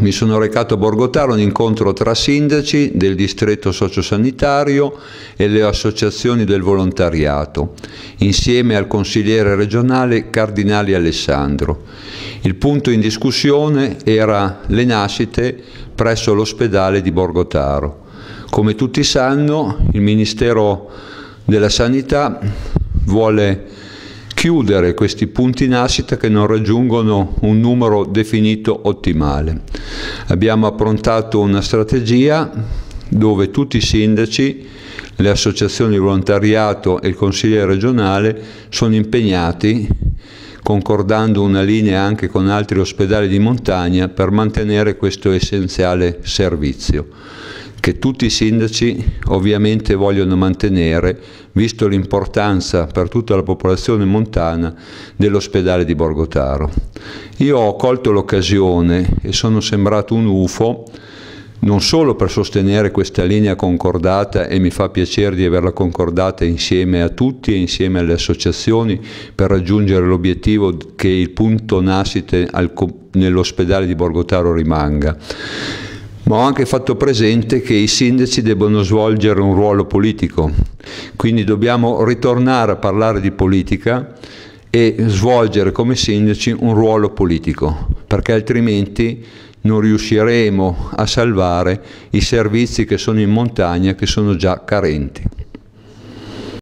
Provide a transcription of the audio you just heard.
mi sono recato a Borgotaro a un incontro tra sindaci del distretto sociosanitario e le associazioni del volontariato, insieme al consigliere regionale Cardinali Alessandro. Il punto in discussione era le nascite presso l'ospedale di Borgotaro. Come tutti sanno, il Ministero della Sanità vuole chiudere questi punti nascita che non raggiungono un numero definito ottimale. Abbiamo approntato una strategia dove tutti i sindaci, le associazioni di volontariato e il consigliere regionale sono impegnati concordando una linea anche con altri ospedali di montagna per mantenere questo essenziale servizio che tutti i sindaci ovviamente vogliono mantenere, visto l'importanza per tutta la popolazione montana dell'ospedale di Borgotaro. Io ho colto l'occasione e sono sembrato un UFO non solo per sostenere questa linea concordata e mi fa piacere di averla concordata insieme a tutti e insieme alle associazioni per raggiungere l'obiettivo che il punto nascite nell'ospedale di Borgotaro rimanga ma ho anche fatto presente che i sindaci debbono svolgere un ruolo politico, quindi dobbiamo ritornare a parlare di politica e svolgere come sindaci un ruolo politico, perché altrimenti non riusciremo a salvare i servizi che sono in montagna, che sono già carenti.